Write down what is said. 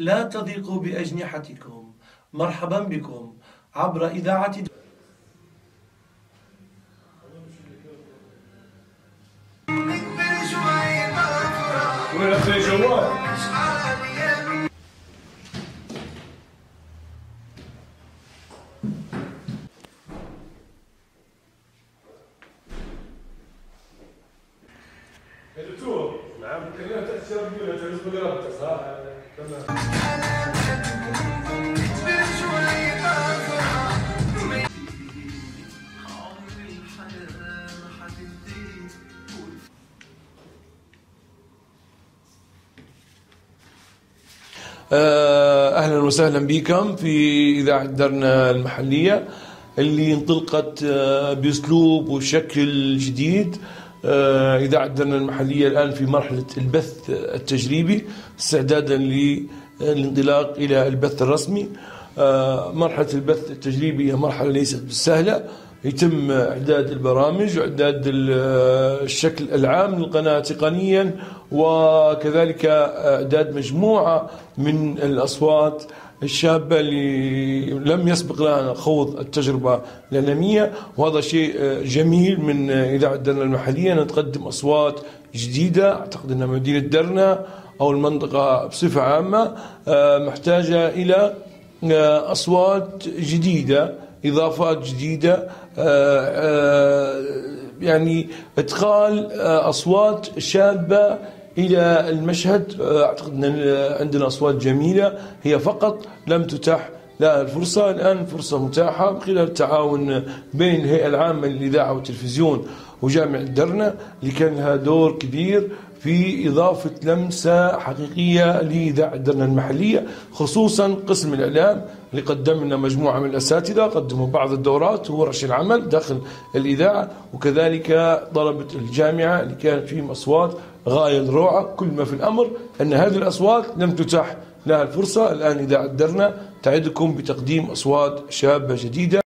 لا تضيقوا بأجنحتكم مرحبا بكم عبر إذاعة دكتور نعم كلنا تأثير بيونا جلس بقربته صح؟ آه، أهلا وسهلا بكم في إذاعة درنا المحلية اللي انطلقت آه، بأسلوب وشكل جديد. آه، اذاعه درنا المحلية الآن في مرحلة البث التجريبي استعدادا للانطلاق إلى البث الرسمي. آه، مرحلة البث التجريبي هي مرحلة ليست بالسهلة. يتم إعداد البرامج وإعداد ال- الشكل العام للقناة تقنيا وكذلك إعداد مجموعة من الأصوات الشابه اللي لم يسبق لها خوض التجربة الاعلاميه وهذا شيء جميل من إذاعة درنا المحلية ان تقدم أصوات جديدة. أعتقد ان مدينه درنا أو المنطقة بصفة عامة آه، محتاجة إلى آه، أصوات جديدة إضافات جديدة آه، آه، يعني إدخال آه، أصوات شابة إلى المشهد آه، أعتقد أن عندنا أصوات جميلة هي فقط لم تتاح لها الفرصة الآن فرصة متاحة من خلال التعاون بين الهيئة العامة للإذاعة والتلفزيون وجامعه درنا اللي كان لها دور كبير في إضافة لمسة حقيقية لإذاعة درنا المحلية خصوصا قسم الإعلام اللي قدم لنا مجموعة من الأساتذة قدموا بعض الدورات وورش العمل داخل الإذاعة وكذلك طلبة الجامعة اللي كانت فيهم أصوات غاية الروعة كل ما في الأمر أن هذه الأصوات لم تتاح لها الفرصة. الآن إذاعة درنا تعدكم بتقديم أصوات شابة جديدة.